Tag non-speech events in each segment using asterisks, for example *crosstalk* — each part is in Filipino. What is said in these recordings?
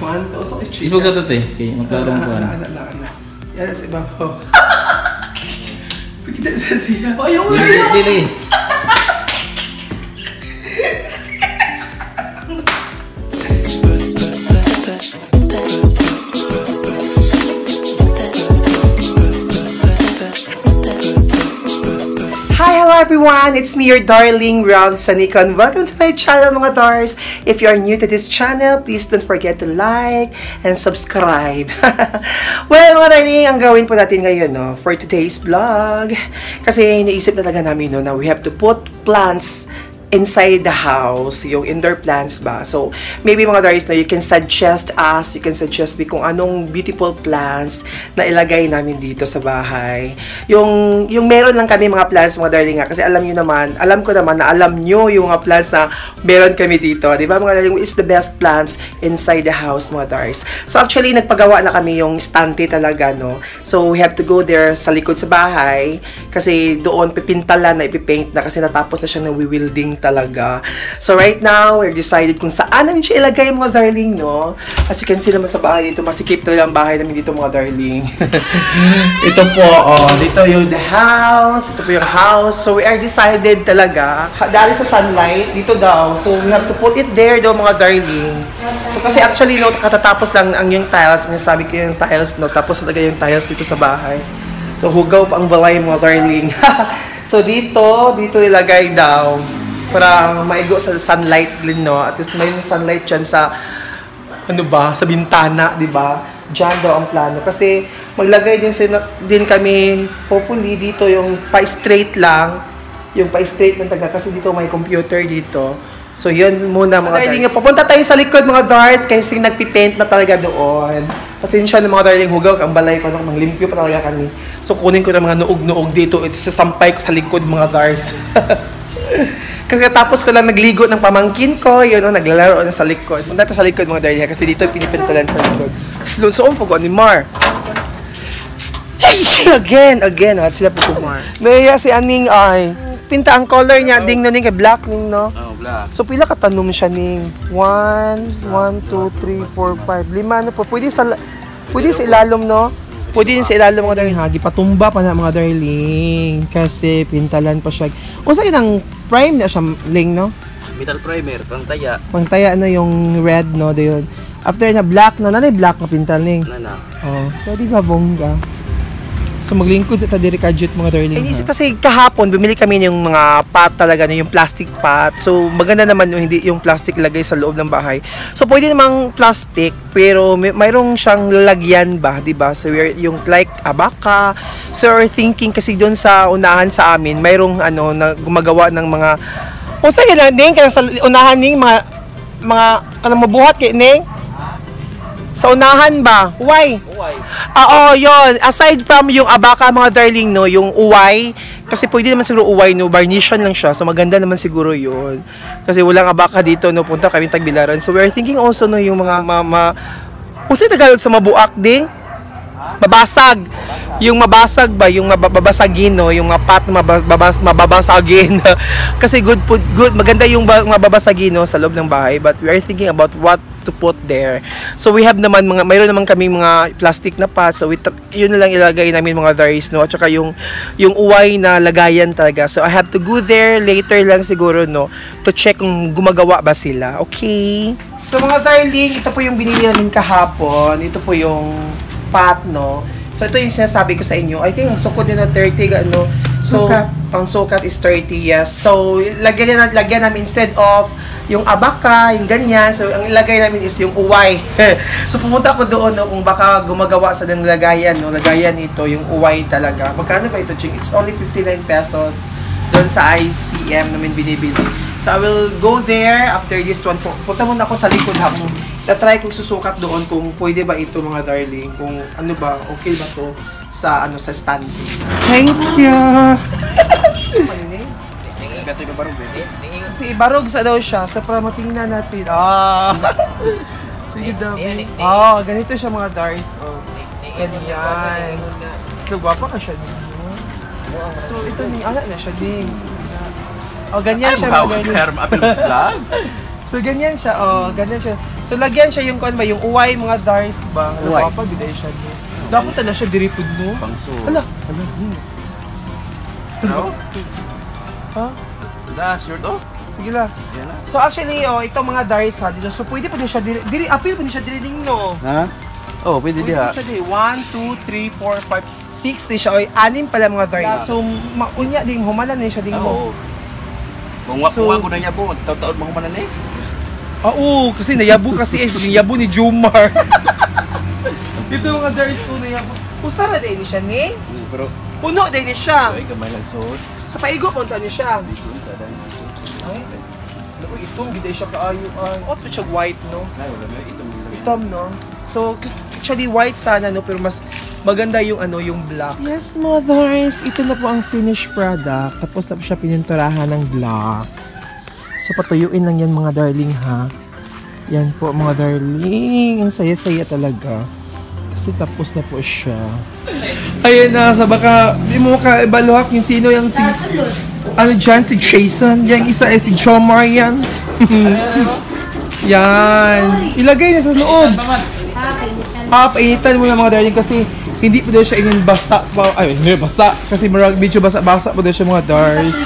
One, two, so it's Isbog sa tate. Okay, maglarong ko. Ano, ano, ano, ano. Yan sa ibang ko. *laughs* Pagkita sa siya. Ayaw mo Dili, dili. Everyone! It's me, your darling Rob Sanicon. Welcome to my channel, mga Dars. If you are new to this channel, please don't forget to like and subscribe. *laughs* well, mga darling, ang gawin po natin ngayon, no, for today's vlog, kasi iniisip talaga namin, no, na we have to put plants inside the house, yung indoor plants ba. So, maybe mga Dars, no, you can suggest us, you can suggest me kung anong beautiful plants na ilagay namin dito sa bahay. Yung, yung meron lang kami mga plants, mga darling nga, kasi alam nyo naman, alam ko naman na alam nyo yung mga plants na meron kami dito. Di ba mga darling, is the best plants inside the house, mga Dars. So, actually, nagpagawa na kami yung stante talaga, no. So, we have to go there sa likod sa bahay, kasi doon pipintalan na ipipaint na kasi natapos na siya na wewielding talaga. So right now, we're decided kung saan namin siya ilagay mga darling, no? As you can see naman sa bahay dito, masikip talaga ang bahay namin dito mga darling. *laughs* ito po, oh, dito yung the house, ito po yung house. So we are decided talaga, dahil sa sunlight, dito daw. So we have to put it there daw mga darling. So kasi actually, no, katatapos lang ang yung tiles, ang sabi ko yung tiles, no, tapos talaga yung tiles dito sa bahay. So hugaw pa ang balay mga darling. *laughs* so dito, dito ilagay daw para maigo sa sunlight din, no? At least may sunlight dyan sa, ano ba, sa bintana, di ba? Diyan daw ang plano. Kasi maglagay din, sila, din kami, hopefully, dito yung pa-straight lang. Yung pa-straight lang taga. Kasi dito may computer dito. So, yun muna mga darling. Papunta tayo sa likod mga dars kasi nagpipaint na talaga doon. Pasensya na mga darling, hugaw ang balay ko nung manglimpyo pa talaga kami. So, kunin ko na mga nuog-nuog dito. It's sasampay ko sa likod mga dars. *laughs* Kasi tapos ko lang nagligo ng pamangkin ko, yun, oh, naglalaro na sa likod. Punta sa likod mga darling kasi dito pinipintalan sa likod. Lunsoon po ko ni Mar. *laughs* again, again, at sila po kumar. Naya si Aning ay, pinta ang color niya, ding no ning kay black ning no. Oh, black. So pila ka tanom siya ning 1 1 2 3 4 5 lima na po. Pwede sa pwede sa ilalom no. Pwede din sa ilalom mga darling hagi patumba pa na mga darling kasi pintalan pa siya. Unsa yun ang prime na siya ling no? Metal primer, pang taya. Pangtaya na yung red no dayon. After na black na nanay black na pintal ning. Ano na? Oh, so di ba bongga? So maglingkod sa tadiri kadjut mga darling. Inisip ha? kasi kahapon bumili kami ng mga pot talaga na yung plastic pot. So maganda naman yung hindi yung plastic lagay sa loob ng bahay. So pwede namang plastic pero may, mayroong siyang lalagyan ba, 'di ba? So yung like abaka. So we're thinking kasi doon sa unahan sa amin, mayroong ano na gumagawa ng mga o sa yan ning kaya sa unahan ning mga mga kanang mabuhat kay ning sa unahan ba? Why? Uway. Oo, yon. Aside from yung abaka mga darling, no, yung uway, kasi pwede naman siguro uway, no, varnishan lang siya. So maganda naman siguro yun. Kasi walang abaka dito, no, punta kami tagbilaran. So we're thinking also, no, yung mga, ma, ma, Usa Tagalog sa mabuak ding? Mabasag. Yung mabasag ba, yung mababasagin, no, yung mga pat na mababas, mababasagin. *laughs* kasi good, good, maganda yung ba- mababasagin, no, sa loob ng bahay. But we are thinking about what to put there. So we have naman mga mayroon naman kami mga plastic na pots. So we yun na lang ilagay namin mga daris no at saka yung yung uway na lagayan talaga. So I have to go there later lang siguro no to check kung gumagawa ba sila. Okay. So mga darling, ito po yung binili namin kahapon. Ito po yung pot no. So ito yung sinasabi ko sa inyo. I think ang sukod nito 30 ano. So Sukat. ang sukat is 30 yes. So lagyan na lagyan namin instead of yung abaka, yung ganyan. So, ang ilagay namin is yung uway. *laughs* so, pumunta ako doon no, kung baka gumagawa sa ng lagayan. No? Lagayan nito, yung uway talaga. Magkano ba ito, Ching? It's only 59 pesos doon sa ICM namin binibili. So, I will go there after this one. Pu- Punta muna ako sa likod ha. Kung tatry kong susukat doon kung pwede ba ito mga darling. Kung ano ba, okay ba to sa ano sa stand. Thank you. Gato ka barong bebe. Si Barog sa daw siya. So, para matingnan natin. Ah! *laughs* Sige daw. Oh, ganito siya mga Dars. Oh. Ganyan. Ito, gwapa ka siya din. So, ito ni, ala na siya din. Oh, ganyan siya. mga Hawag ganyan. apel vlog. *laughs* So, ganyan siya. Oh, ganyan siya. So lagyan siya yung kuan ba, yung uway mga dars ba? Uway. Ano pa biday siya ni. Dapat na siya diri pud no. Pangso. Ala, Ano? ha? Da, sure to? Sige la. Yan na. So actually, oh, itong mga dars ha, dito. So pwede pa din siya diri, diri appeal pa din siya diri no. Ha? Oh, pwede Pwede diha. pa siya diri. 1 2 3 4 5 6 di siya oy, anim pala mga dars. So maunya ding humalan ni siya ding mo. Oo. Kung So- ako na niya po, taon-taon mo man eh. Ah, Oo, kasi nayabu kasi eh. So, nayabu ni Jumar. *laughs* Ito mga dars ko nayabu. Usara din ni siya ni. Pero Puno din ni siya. ay gamay lang suot. Sa paigo punta ni siya. Dito dahil. Ay, naku, itong giday siya kaayuan. Oh, ito siya white, no? Ay, wala may ito mo. Itom, no? So, actually white sana, no? Pero mas maganda yung ano, yung black. Yes, mothers. Ito na po ang finished product. Tapos na po siya pininturahan ng black. So, patuyuin lang yan mga darling, ha? Yan po, mga darling. Ang saya-saya talaga. Kasi tapos na po siya. Ayun na, sa baka, di mo ka ibaluhak yung sino yung si... Ano dyan, si Jason. Yung isa ay si Jomar yan. *laughs* yan. Ilagay na sa loob. Ah, painitan mo na mga darling kasi hindi pa daw siya ingin basa pa. Ay, hindi basa. Kasi marag medyo basa-basa pa daw siya mga dars.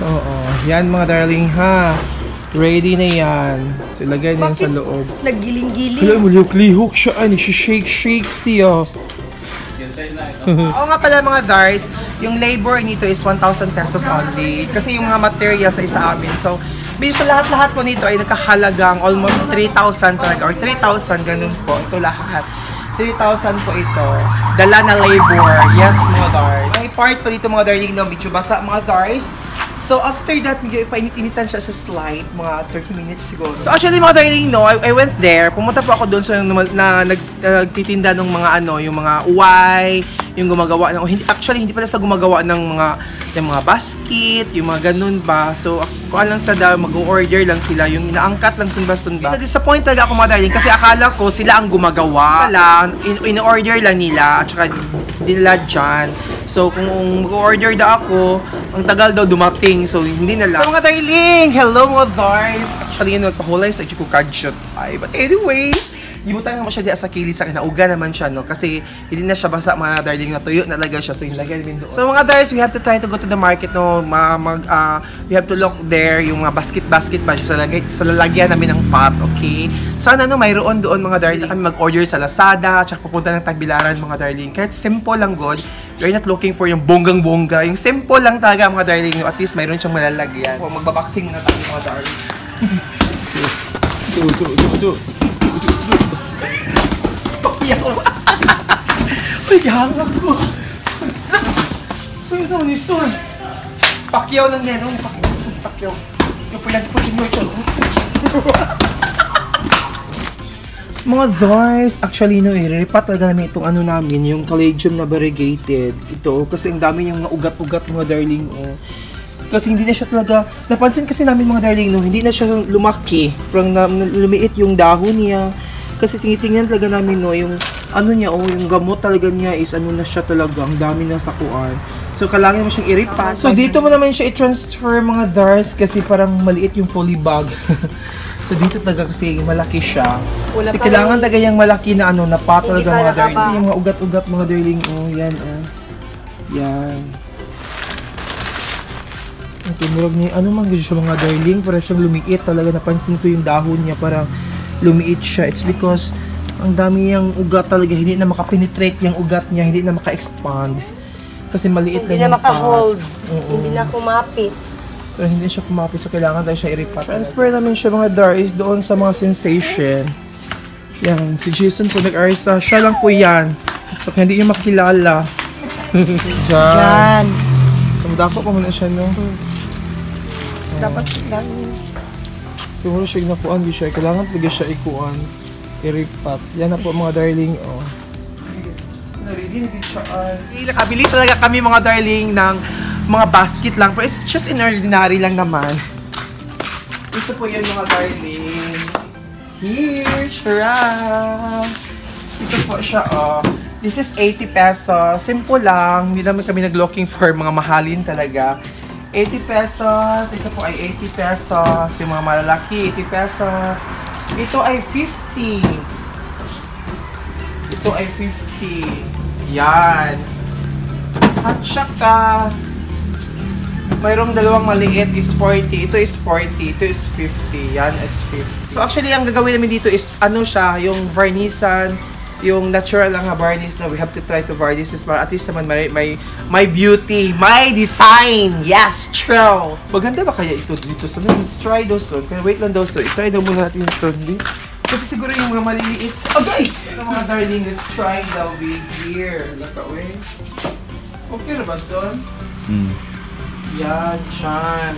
Oo. Yan mga darling ha. Ready na yan. So, ilagay na yan sa loob. Naggiling-giling. Hello, muliyok-lihok siya. Ay, shake-shake siya. Oo nga pala mga Dars, yung labor nito is 1,000 pesos only. Kasi yung mga materials ay sa amin. So, based sa lahat-lahat po nito ay nakahalagang almost 3,000 talaga or 3,000 ganun po. Ito lahat. 3,000 po ito. Dala na labor. Yes, mga Dars. May part pa dito mga darling no, medyo basa mga Dars. So after that, medyo ipainit-initan siya sa slide, mga 30 minutes siguro. So actually mga darling, no, I, I went there. Pumunta po ako doon sa na, na, nag, nagtitinda ng mga ano, yung mga uway, yung gumagawa ng hindi actually hindi pala sa gumagawa ng mga ng mga basket, yung mga ganun ba. So kung lang sa daw mag-order lang sila, yung inaangkat lang sun ba sun ba. disappoint talaga ako mga darling kasi akala ko sila ang gumagawa. Wala, in, in-order lang nila at saka dinala dyan. So kung mag-order da ako, ang tagal daw dumating. So hindi na lang. So mga darling, hello mga dars. Actually yun, nagpahulay sa ko kadshot. Ay, but anyways, Gibutan naman siya di sa kilid sa kinauga naman siya no kasi hindi na siya basa mga darling na tuyo na talaga siya so ilagay din doon. So mga dars, we have to try to go to the market no ma mag ah, we have to look there yung mga basket basket ba sa lagay sa lalagyan namin ng pot, okay? Sana no mayroon doon mga darling kami mag-order sa Lazada tsaka pupunta ng Tagbilaran mga darling. Kahit simple lang good. You're not looking for yung bonggang-bongga. Yung simple lang talaga mga darling. No? At least mayroon siyang malalagyan. O, magbaboxing muna tayo mga darling. Su, su, su, su. Pakyaw. Uy, gahangak ko. Uy, sa ni Son. Pakyaw lang *laughs* yan. Oh, pakyaw. Pakyaw. Yung pinag po din mo ito. Mga Dars, actually no, i-repat talaga namin itong ano namin, yung Collegium na variegated. Ito, kasi ang dami yung ugat-ugat mga darling. Oh. Kasi hindi na siya talaga, napansin kasi namin mga darling, no, hindi na siya lumaki. Parang lumiit yung dahon niya. Kasi tinitingnan talaga namin, no, yung ano niya, oh, yung gamot talaga niya is ano na siya talaga, ang dami na sakuan. So, kailangan mo siyang iripat. So, dito mo naman siya i-transfer mga dars kasi parang maliit yung polybag. *laughs* so, dito talaga kasi malaki siya. Wala kasi kailangan talaga yung malaki na ano, na pa talaga mga darling. Kasi yung mga ugat-ugat mga darling, oh, yan, oh. Yan. Ang tumurog niya, ano man gusto siya mga darling, para siyang lumiit talaga, napansin ko yung dahon niya, parang lumiit siya. It's because ang dami yung ugat talaga, hindi na makapenetrate yung ugat niya, hindi na maka-expand. Kasi maliit Hindi lang na yung pot. maka-hold. Hindi na kumapit. Pero hindi siya kumapit, so kailangan tayo siya iripat. Transfer namin siya mga Daris doon sa mga sensation. Yan, si Jason po nag-arista. Siya lang po yan. So hindi niyo makilala. *laughs* Diyan. Yan. So madako pa muna siya, no? Dapat lang. Siguro siya nakuan, di siya. Kailangan talaga siya ikuan. I-repat. Yan na po mga darling, oh. Siya. Nakabili talaga kami mga darling ng mga basket lang. Pero it's just in ordinary lang naman. Ito po yun mga darling. Here, Shara. Ito po siya, oh. This is 80 pesos. Simple lang. Hindi naman kami nag-looking for mga mahalin talaga. 80 pesos. Ito po ay 80 pesos. Yung mga malalaki, 80 pesos. Ito ay 50. Ito ay 50. Yan. At saka, mayroong dalawang maliit is 40. Ito is 40. Ito is 50. Yan is 50. So actually, ang gagawin namin dito is, ano siya, yung varnisan, yung natural lang ha varnish na we have to try to varnish this para at least naman may, may, may beauty, may design. Yes, true. Maganda ba kaya ito dito? So let's try those one. Kaya wait lang daw so. I-try daw muna natin yung Sunday. Kasi siguro yung mga maliliit. Okay! Ito mga darling, let's try the wig here. Lakawin. Okay na ba, son? Hmm. Yan, dyan.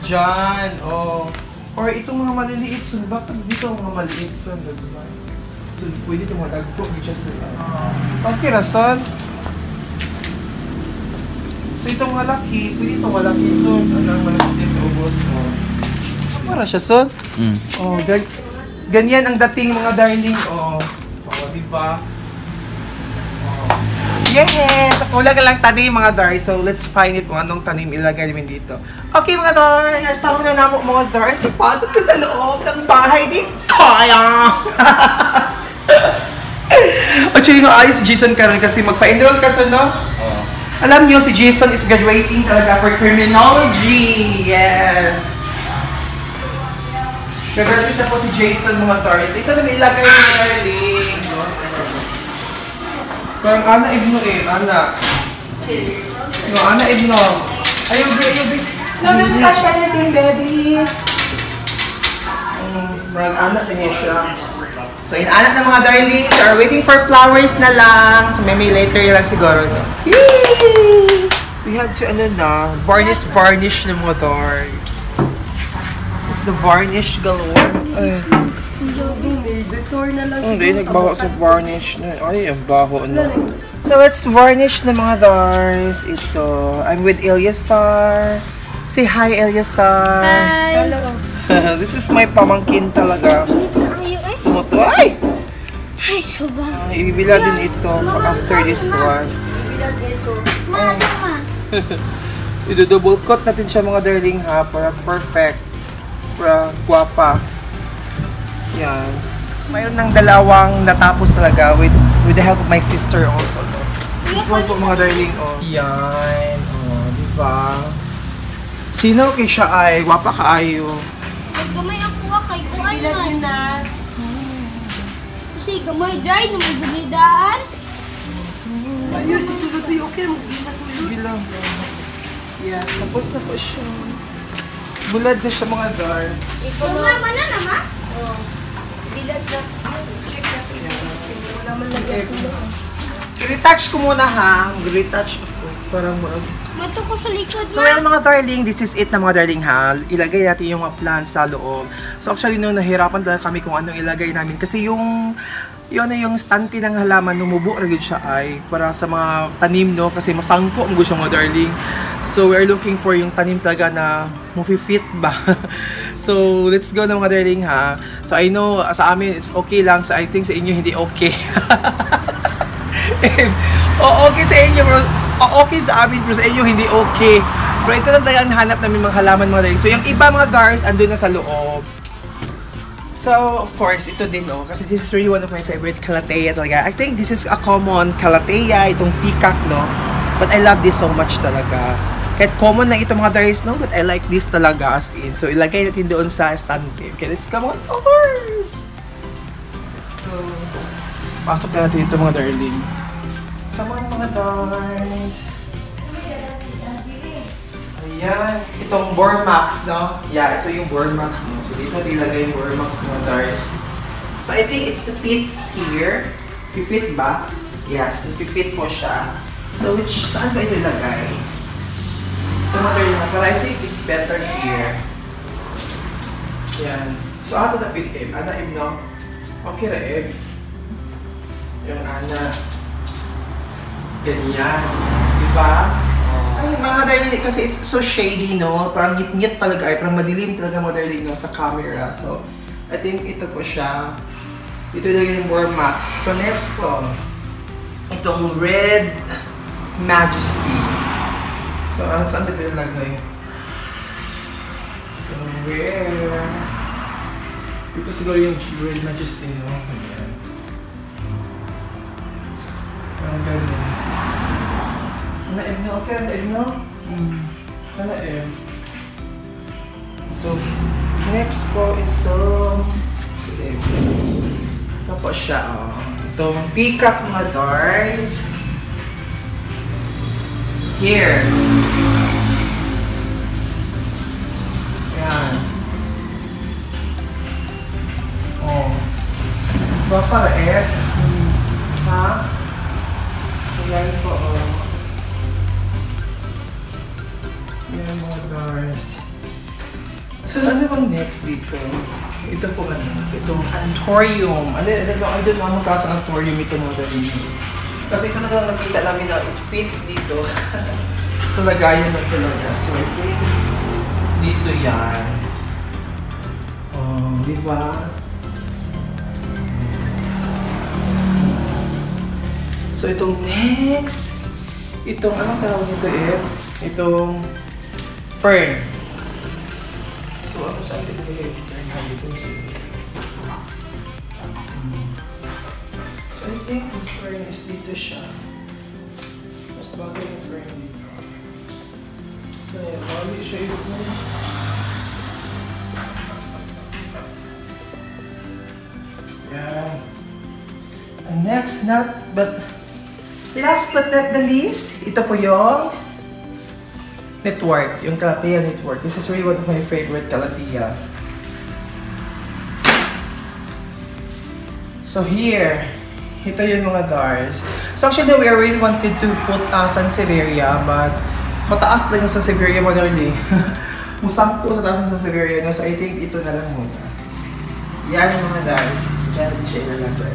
Dyan, oh. Or itong mga maliliit, so bakit dito ang mga maliliit, son? Diba? So, pwede mga dagpo, just sila. Okay na, son. So, itong malaki, pwede itong malaki, son. Ano ang malaki sa ubos mo? Para siya, son. Hmm. Oh, gan ganyan ang dating mga darling. Oh, oh di ba? Oh. Yes! Kulang lang tanim mga dar. So, let's find it kung anong tanim ilagay namin dito. Okay mga dar, nasawa na namin mga dars. Ipasok ka sa loob ng bahay di kaya. *laughs* Actually, no, ayos si Jason karon kasi magpa-enroll ka sa no? Oo. Alam niyo, si Jason is graduating talaga for criminology. Yes. Gagraduate na po si Jason mga Taurus. Ito na may ilagay mga darling. No? Parang Ana Ibno eh. Ana. No, Ana Ibno. Ayaw, be, ayaw, be. No, don't touch anything, baby. Um, parang Ana niya siya. So, inaanak ng mga darlings are waiting for flowers na lang. So, maybe later lang siguro. Yay! We have to, ano na, varnish, varnish ng mga darlings. This is the varnish galore. Ay, Detour na lang. hindi, nagbaho sa varnish na. Ay, ang baho na. So, let's varnish ng mga dars. Ito. I'm with Eliasar. Say hi, Eliasar. Hello. *laughs* This is my pamangkin talaga. Tumuto. Ay! Ay, soba. Ah, ibibila din ito after this one. Mama, ma. *laughs* I-double coat natin siya mga darling ha para perfect. Para guwapa. Yan. Mayroon ng dalawang natapos talaga with with the help of my sister also. No? This one po mga darling. Oh. Yan. Oh, di ba? Sino kay siya ay guwapa kaayo? Gamay ako ka kay kuan man. Kasi gamay dry na may gulidaan. Ayun, sisulod na yung okay. Mag-isa sulod. Bilang. Yes, tapos na po siya. Bulad na siya mga dar. Gamay man na naman. Bilad na. Check natin. Wala man lagyan. I-retouch ko muna ha. Mag-retouch ako. Parang mag... Mato ko sa likod So well mga darling, this is it na mga darling ha. Ilagay natin yung mga plants sa loob. So actually no, nahirapan talaga kami kung anong ilagay namin. Kasi yung yun na yung stante ng halaman, numubo rin siya ay para sa mga tanim no. Kasi masangko mo siya mga darling. So we're looking for yung tanim talaga na fit ba. *laughs* so let's go na mga darling ha. So I know sa amin it's okay lang. So I think sa inyo hindi okay. *laughs* o okay sa inyo pero okay sa amin pero sa inyo hindi okay. Pero ito lang talaga hanap namin mga halaman mga darling. So yung iba mga dars andun na sa loob. So, of course, ito din, no? Kasi this is really one of my favorite calathea talaga. I think this is a common calathea, itong peacock, no? But I love this so much talaga. Kahit common na ito mga dars, no? But I like this talaga as in. So, ilagay natin doon sa stand Okay, let's come on, course! Let's go. Pasok na natin ito mga darling. Come on, mga dars. Ayan. Itong Bormax, no? Yeah, ito yung Bormax, no? So, dito natin ilagay yung Bormax, mga dars. So, I think it's fits here. Fit ba? Yes, fit po siya. So, which, saan ba ito ilagay? Ito mga pero I think it's better here. Yan. So, ato na Eb. Ana, Eb, no? Okay ra, Eb. Yung Ana. Ganyan. Di ba? Ay, mga darling, kasi it's so shady, no? Parang ngit-ngit talaga, ay parang madilim talaga mga darling, no? Sa camera. So, I think ito po siya. Ito yung yung more max. So, next po, itong Red Majesty. So, ano, saan ito nilagay? So, where? Ito siguro yung Royal Majesty, no? Ayan. Ang ganda. Ano eh, no? Okay, ano eh, no? Hmm. Ano eh. So, next po ito. Ito po siya, oh. Itong peacock doors. Here. Yan. Oh. Baka eh. Ha? So, yan po, oh. Doors. So, ano bang next dito? Ito po ano, itong antorium. Ano, ano, I don't know anong klaseng antorium ito mga dali. Kasi kung naman nakita namin na it fits dito. *laughs* so, lagayan lang talaga. So, I think dito yan. Oh, di ba? So, itong next, itong anong tawag nito eh? Itong fern. So, ano sa atin nilagay? Fern nga dito. So, Hmm. so, I think yung fern is dito siya. Mas bagay yung fern dito. So, yan. Mali siya ito mo. Yan. And next, not but last but not the least, ito po yung network, yung Kalatia network. This is really one of my favorite Kalatia. So here, ito yung mga doors. So actually, we really wanted to put uh, Sansevieria, but mataas lang yung Sansevieria mo darling. *laughs* Musangko sa taas ng Sansevieria, no? So I think ito na lang muna. Yan yung mga doors. Diyan, diyan na lang to.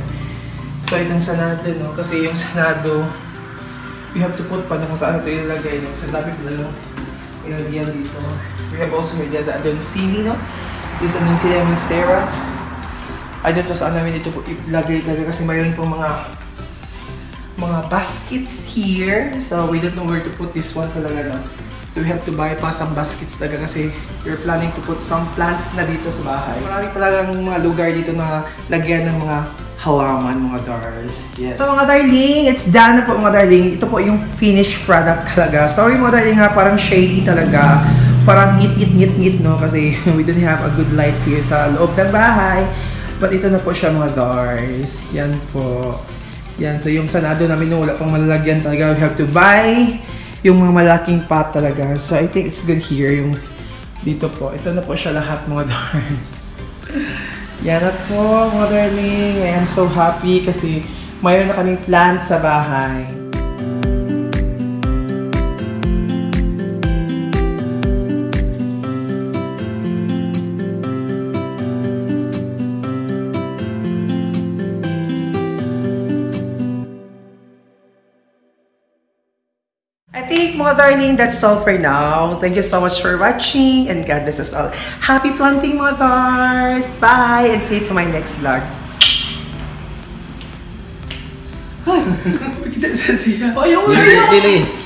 So itong Senado, no? Kasi yung Senado, we have to put pa na kung saan ito ilalagay, no? Kasi dami pala yung ilagyan dito. We have also heard that Don Sini, no? This is Don Sini Monstera. I don't know saan namin dito po ilagay talaga kasi mayroon po mga mga baskets here. So we don't know where to put this one talaga, no? So we have to buy pa some baskets talaga kasi we're planning to put some plants na dito sa bahay. Marami talagang mga lugar dito na lagyan ng mga halaman, mga dars. Yes. So mga darling, it's done na po mga darling. Ito po yung finished product talaga. Sorry mga darling ha, parang shady talaga. Parang ngit ngit ngit ngit no kasi *laughs* we don't have a good light here sa loob ng bahay. But ito na po siya mga dars. Yan po. Yan, so yung sanado namin nung wala pang malalagyan talaga, we have to buy yung mga malaking pot talaga. So I think it's good here yung dito po. Ito na po siya lahat mga *laughs* dars. Yan na po mga. I am so happy kasi mayroon na kaming plants sa bahay. Think mga darling, that's all for now. Thank you so much for watching and God bless us all. Happy planting mothers! Bye! And see you to my next vlog. *laughs* Ay, kita sa siya. Ayaw Dili, dili.